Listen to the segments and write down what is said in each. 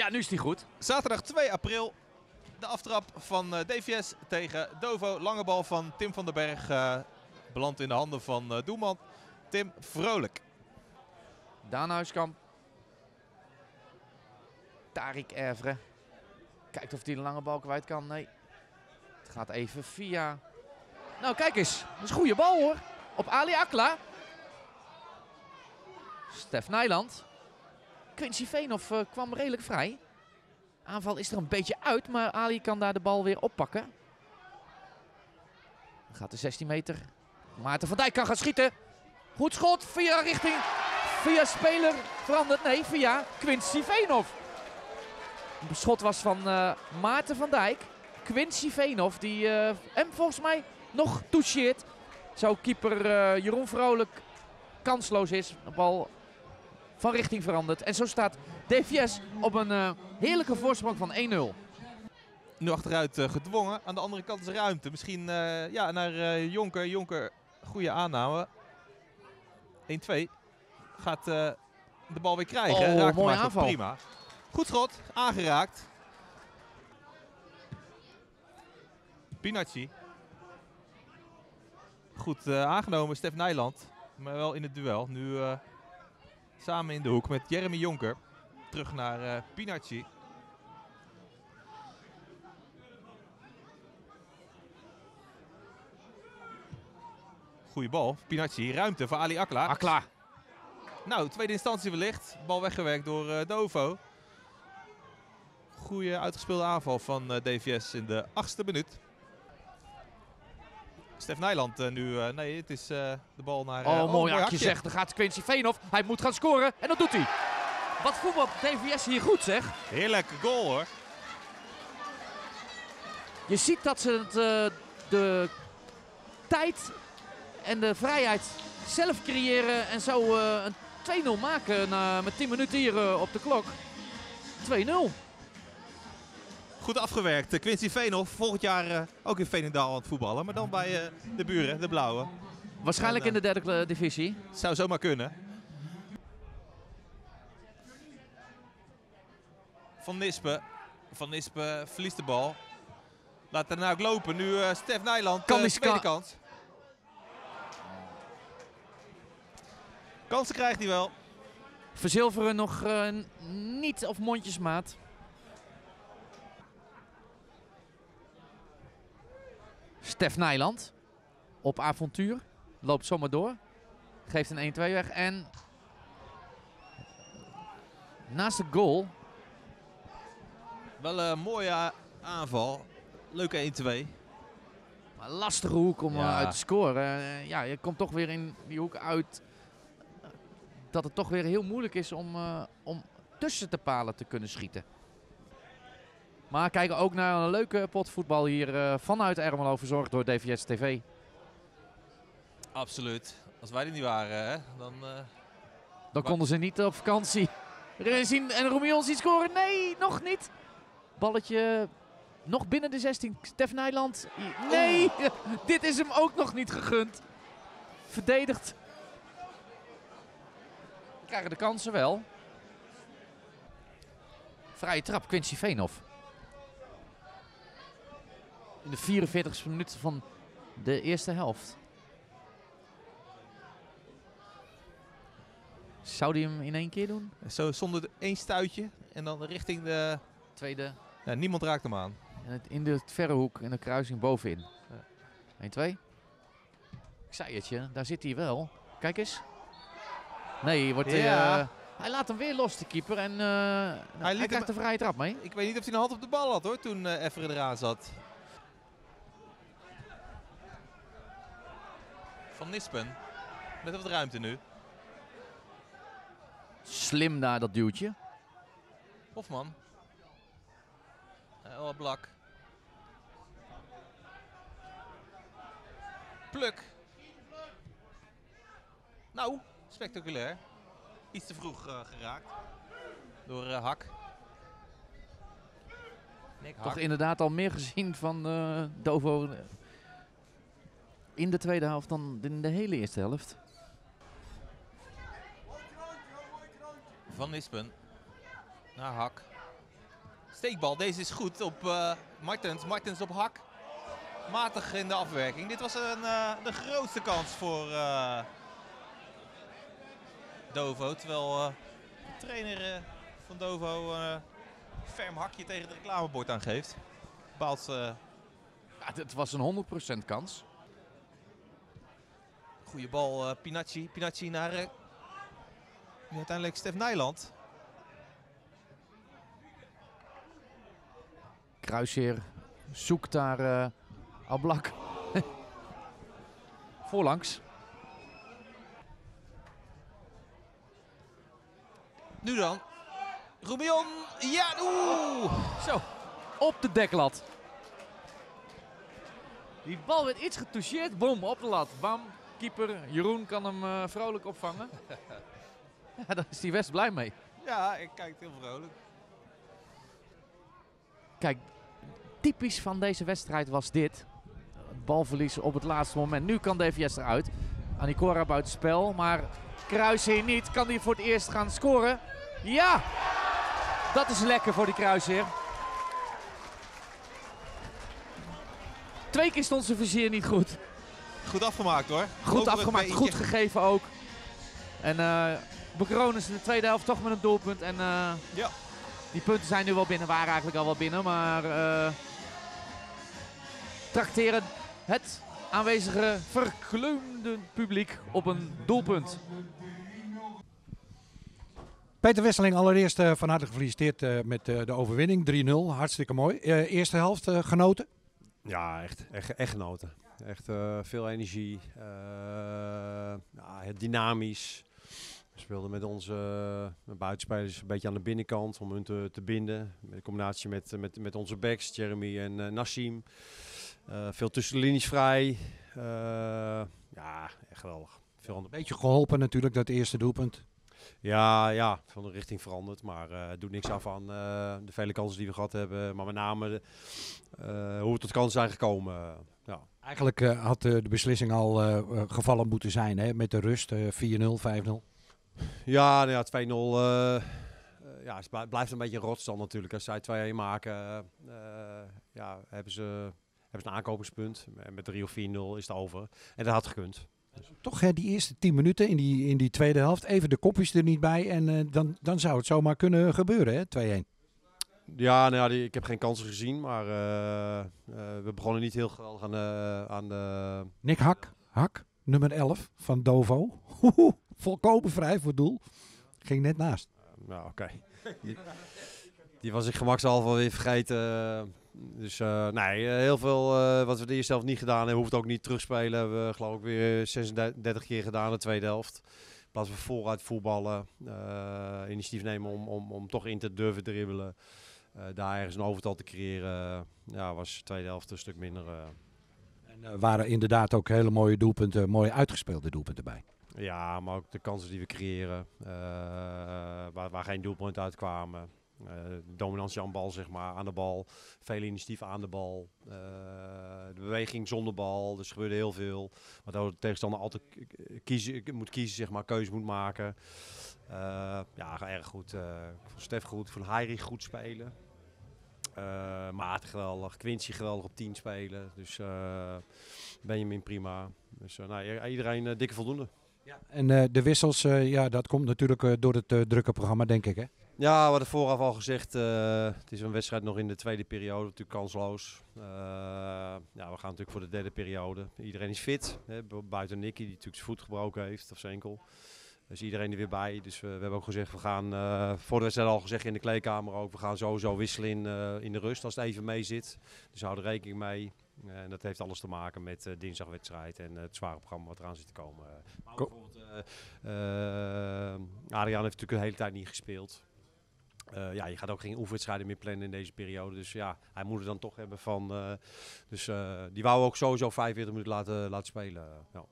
Ja, nu is die goed. Zaterdag 2 april. De aftrap van eh, DVS tegen Dovo. Lange bal van Tim van den Berg. eh belandt in de handen van eh, doelman Tim Vrolijk. Daan Huiskamp. Tarik Evre. Kijkt of hij de lange bal kwijt kan. Nee. Het gaat even via... Nou, kijk eens. Dat is een goede bal hoor. Op Ali Akla. Stef Nijland. Quincy Veenhoff eh, kwam redelijk vrij. Aanval is er een beetje uit, maar Ali kan daar de bal weer oppakken. Dan gaat de 16 meter. Maarten van Dijk kan gaan schieten. Goed schot via richting Via speler veranderd. Nee, via Quincy Veenhoff. Het schot was van eh, Maarten van Dijk. Quincy Veenhoff die eh, hem volgens mij nog toucheert. Zo keeper Jeroen Vrolijk kansloos is. De bal van richting veranderd. En zo staat DVS op een eh, heerlijke voorsprong van 1-0. Nu achteruit eh, gedwongen. Aan de andere kant is ruimte. Misschien eh, ja, naar Jonker. Jonker, goede aanname. 1-2. Gaat de bal weer krijgen. Oh, Raakt mooie aanval. Prima. Goed schot. Aangeraakt. Pinacci. Goed aangenomen, Stef Nijland. Maar wel in het duel. Nu samen in de hoek met Jeremy Jonker. Terug naar eh Pinacci. Goeie bal. Pinacci. Ruimte voor Ali Akla. Akla. Nou, tweede instantie wellicht. Bal weggewerkt door eh, Dovo. Goeie uitgespeelde aanval van eh, DVS in de achtste minuut. Stef Nijland eh, nu. eh, nee, het is eh, de bal naar... eh, Oh, mooi hakje zegt. Dan gaat Quincy Veenhoff. Hij moet gaan scoren. En dat doet hij. Wat voetbal DVS hier goed zeg. Heerlijk goal hoor. Je ziet dat ze het, de tijd en de vrijheid zelf creëren. En zo een 2-0 maken na, met 10 minuten hier op de klok. 2-0. Goed afgewerkt. Eh, Quincy Veenhoff, volgend jaar eh, ook in Veenendaal aan het voetballen. Maar dan bij eh, de buren, de blauwe. Waarschijnlijk En, in de derde divisie. Zou zomaar kunnen. Van Nispen. Van Nispen verliest de bal. Laat daarna ook lopen. Nu eh Stef Nijland. Kan die tweede. Kansen krijgt hij wel. Verzilveren nog niet of mondjesmaat. Stef Nijland op avontuur. Loopt zomaar door. Geeft een 1-2 weg. En naast de goal. Wel een mooie aanval. Leuke 1-2. Maar een lastige hoek om eh, Ja. uit te scoren. Eh, ja, je komt toch weer in die hoek uit. eh, Dat het toch weer heel moeilijk is om, eh, om tussen de palen te kunnen schieten. Maar kijken ook naar een leuke pot voetbal hier eh, vanuit Ermelo verzorgd door DVS TV. Absoluut. Als wij er niet waren, hè, dan... eh, Dan konden ze niet op vakantie. Zien en Roemion ziet scoren. Nee, nog niet. Balletje nog binnen de 16. Stef Nijland. Nee, dit is hem ook nog niet gegund. Verdedigd. Krijgen de kansen wel. Vrije trap, Quincy Veenhoff. In de 44e minuut van de eerste helft. Zou hij hem in één keer doen? zo zonder één stuitje. En dan richting de... Tweede. Ja, niemand raakt hem aan. En het in de verre hoek in de kruising bovenin. 1, 2. Ik zei het je, daar zit hij wel. Kijk eens. Nee, wordt, hij, Ja. eh, hij laat hem weer los, de keeper. En eh, hij, krijgt de vrije trap mee. Ik weet niet of hij een hand op de bal had hoor, toen eh Efferen eraan zat. Van Nispen. Met wat ruimte nu. Slim daar, dat duwtje. Hofman. El Blak. Pluk. Nou, spectaculair. Iets te vroeg eh, geraakt. Door eh, Hak. Nick Hak. Toch inderdaad al meer gezien van eh, Dovo eh, in de tweede helft dan in de hele eerste helft. Van Nispen. Naar Hak. Steekbal, deze is goed op uh, Martens. Martens op hak. Matig in de afwerking. Dit was een, uh, de grootste kans voor uh, Dovo. Terwijl de trainer van Dovo een ferm hakje tegen het reclamebord aangeeft. Bepaald... Ja, het was een 100% kans. Goede bal, Pinacci. Pinacci naar uiteindelijk Stef Nijland. Kruisheer zoekt daar uh, Ablak. Voorlangs. Nu dan. Rubion. Ja, oeh. Zo, op de deklat. Die bal werd iets getoucheerd. Boom, op de lat. Bam. Keeper Jeroen kan hem uh, vrolijk opvangen. ja, daar is hij best blij mee. Ja, ik kijk heel vrolijk. Kijk, typisch van deze wedstrijd was dit. Balverlies op het laatste moment. Nu kan DVS eruit. Anikora buitenspel, maar Kruisheer niet. Kan hij voor het eerst gaan scoren? Ja! Dat is lekker voor die Kruisheer. Twee keer stond zijn vizier niet goed. Goed afgemaakt hoor. Goed afgemaakt, goed gegeven ook. En uh, Bekronen in de tweede helft toch met een doelpunt. En uh, ja. die punten zijn nu wel binnen, waren eigenlijk al wel binnen. Maar uh, trakteren het aanwezige verkleumde publiek op een doelpunt. Peter Wesseling, allereerst uh, van harte gefeliciteerd uh, met uh, de overwinning. 3-0, hartstikke mooi. eerste helft genoten? Ja, echt, echt, echt genoten. Echt veel energie, ja, dynamisch. We speelden met onze buitenspelers een beetje aan de binnenkant om hun te, te binden. In combinatie met, met, met onze backs, Jeremy en Nassim. Veel tussen de linies vrij. Ja, echt geweldig. Veel een beetje geholpen natuurlijk, dat eerste doelpunt. Ja, ja, van de richting veranderd. Maar uh, het doet niks af aan de vele kansen die we gehad hebben. Maar met name de, hoe we tot kansen zijn gekomen. Eigenlijk had de beslissing al gevallen moeten zijn hè? met de rust. 4-0, 5-0. Ja, nou ja 2-0 ja, het blijft een beetje een rotstand natuurlijk. Als zij 2-1 maken, ja, hebben ze hebben ze een aankopingspunt. Met 3 of 4-0 is het over. En dat had gekund. Toch hè, die eerste 10 minuten in die, in die tweede helft. Even de kopjes er niet bij. En dan, dan zou het zomaar kunnen gebeuren, hè? 2-1. Ja, nou ja die, ik heb geen kansen gezien. Maar uh, uh, we begonnen niet heel geweldig aan de, aan de... Nick Hak, Hak, nummer 11 van Dovo. Volkomen vrij voor doel. Ging net naast. nou, oké. Okay. Die, die, was ik gemakshalve alweer vergeten. Dus uh, nee, eh, heel veel uh, wat we de eerste helft niet gedaan hebben, hoeft ook niet terugspelen. Hebben we geloof ik weer 36 keer gedaan de tweede helft. In plaats van vooruit voetballen, uh, initiatief nemen om, om, om toch in te durven dribbelen. Daar ergens een overtal te creëren, ja, was de tweede helft een stuk minder. En waren inderdaad ook hele mooie doelpunten, mooie uitgespeelde doelpunten bij. Ja, maar ook de kansen die we creëren, waar, waar geen doelpunten uitkwamen. Uh, dominantie aan bal, zeg maar, aan de bal. Veel initiatief aan de bal. Uh, de beweging zonder bal. Dus er gebeurde heel veel. Waardoor de tegenstander altijd kiezen, moet kiezen, zeg maar, keuze moet maken. Uh, ja, erg goed. van Stef goed, van Heiri goed spelen. Uh, Maarten geweldig, Quincy geweldig op 10 spelen. Dus Benjamin prima. Dus nou, iedereen dikke voldoende. Ja. En de wissels, ja, dat komt natuurlijk door het drukke programma, denk ik, hè? Ja, we hadden vooraf al gezegd, uh, het is een wedstrijd nog in de tweede periode, natuurlijk kansloos. Uh, ja, we gaan natuurlijk voor de derde periode. Iedereen is fit, hè, buiten Nicky die natuurlijk zijn voet gebroken heeft of zijn enkel. Dus iedereen er weer bij. Dus we, we hebben ook gezegd, we gaan uh, voor de wedstrijd al gezegd in de kleedkamer ook, we gaan sowieso wisselen in, in de rust als het even mee zit. Dus hou er rekening mee. en dat heeft alles te maken met uh, dinsdagwedstrijd en het zware programma wat eraan zit te komen. Maar bijvoorbeeld, Adriaan heeft natuurlijk de hele tijd niet gespeeld. Uh, ja, je gaat ook geen oefenwedstrijden meer plannen in deze periode. Dus ja, hij moet het dan toch hebben van... Uh, dus uh, die wou ook sowieso 45 minuten laten, laten spelen. Ja.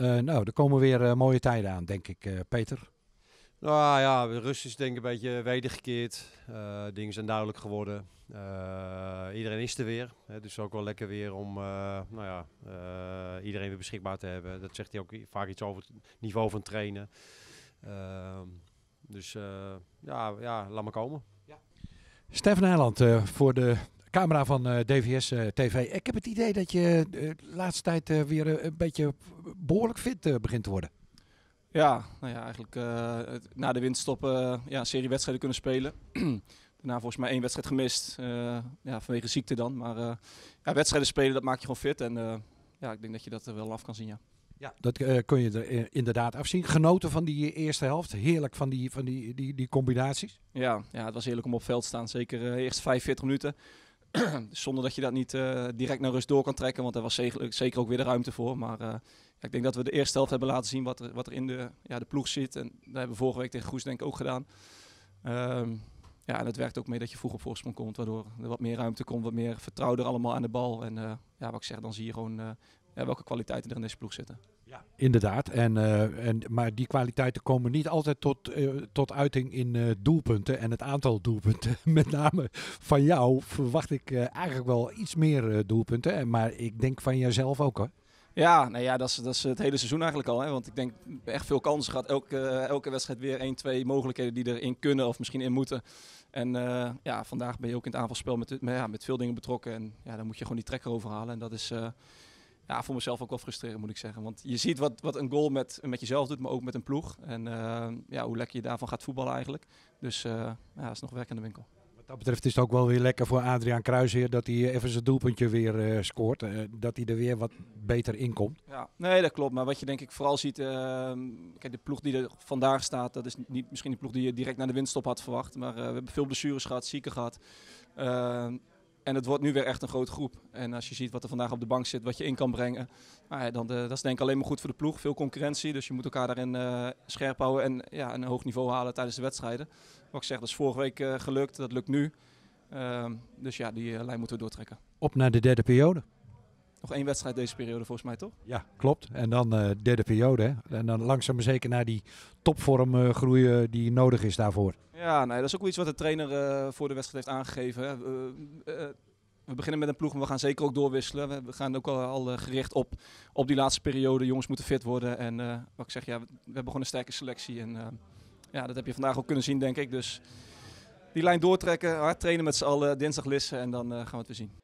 Okay. nou, er komen weer mooie tijden aan, denk ik, Peter. Nou ja, de rust is denk ik een beetje wedergekeerd. dingen zijn duidelijk geworden. iedereen is er weer. Hè, dus ook wel lekker weer om nou ja, iedereen weer beschikbaar te hebben. Dat zegt hij ook vaak iets over het niveau van trainen. Ehm, dus uh, ja, ja, laat maar komen. Ja. Stefan Nijland uh, voor de camera van uh, DVS uh, TV. Ik heb het idee dat je de laatste tijd weer een beetje behoorlijk fit begint te worden. Ja, nou ja, eigenlijk na de winststop ja, een serie wedstrijden kunnen spelen. Daarna volgens mij één wedstrijd gemist, ja, vanwege ziekte dan. Maar ja, wedstrijden spelen, dat maakt je gewoon fit. En ja, ik denk dat je dat er wel af kan zien, ja. Ja, dat uh, kun je er inderdaad afzien. Genoten van die eerste helft. Heerlijk van die, van die, die, die combinaties. Ja, ja, het was heerlijk om op veld te staan. Zeker uh, eerst 45 minuten. Zonder dat je dat niet uh, direct naar rust door kan trekken. Want er was zeker, ook weer de ruimte voor. Maar ja, ik denk dat we de eerste helft hebben laten zien wat er, wat er in de, ja, de ploeg zit. En dat hebben we vorige week tegen Goes denk ik ook gedaan. Um, ja, en het werkt ook mee dat je vroeg op voorsprong komt. Waardoor er wat meer ruimte komt, wat meer vertrouwder allemaal aan de bal. En ja, wat ik zeg, dan zie je gewoon ja, welke kwaliteiten er in deze ploeg zitten. Ja, inderdaad. En, uh, en, maar die kwaliteiten komen niet altijd tot, uh, tot uiting in uh, doelpunten. En het aantal doelpunten, met name van jou, verwacht ik eigenlijk wel iets meer doelpunten. Maar ik denk van jezelf ook hoor. Ja, nou ja dat, is, dat is het hele seizoen eigenlijk al. Hè? Want ik denk echt veel kansen gaat. Elke, elke wedstrijd weer 1, 2 mogelijkheden die erin kunnen of misschien in moeten. En ja, vandaag ben je ook in het aanvalspel met, met, ja, met veel dingen betrokken. En ja, dan moet je gewoon die trekker overhalen. En dat is ja, voor mezelf ook wel frustrerend, moet ik zeggen. Want je ziet wat, wat een goal met, met jezelf doet, maar ook met een ploeg. En uh, ja, hoe lekker je daarvan gaat voetballen eigenlijk. Dus uh, ja, dat is nog werk in de winkel. Wat dat betreft is het ook wel weer lekker voor Adriaan Kruisheer dat hij even zijn doelpuntje weer uh, scoort. dat hij er weer wat beter in komt. Ja, nee, dat klopt. Maar wat je denk ik vooral ziet, kijk, de ploeg die er vandaag staat, dat is niet misschien de ploeg die je direct naar de winststop had verwacht. Maar we hebben veel blessures gehad, zieken gehad. Ehm, en het wordt nu weer echt een grote groep. En als je ziet wat er vandaag op de bank zit, wat je in kan brengen, nou ja, dan de, dat is denk ik alleen maar goed voor de ploeg. Veel concurrentie, dus je moet elkaar daarin uh, scherp houden en ja, een hoog niveau halen tijdens de wedstrijden. Wat ik zeg, dat is vorige week uh, gelukt, dat lukt nu. Uh, dus ja, die lijn moeten we doortrekken. Op naar de derde periode. Nog één wedstrijd deze periode volgens mij, toch? Ja, klopt. En dan uh, derde periode. Hè? En dan langzaam maar zeker naar die topvorm uh, groeien die nodig is daarvoor. Ja, nee, dat is ook iets wat de trainer uh, voor de wedstrijd heeft aangegeven. Hè. we beginnen met een ploeg, maar we gaan zeker ook doorwisselen. We gaan ook al, al gericht op, op die laatste periode. Jongens moeten fit worden. En wat ik zeg, ja, we, we, hebben gewoon een sterke selectie. En ja, dat heb je vandaag ook kunnen zien, denk ik. Dus die lijn doortrekken, hard trainen met z'n allen, dinsdag lissen en dan gaan we het weer zien.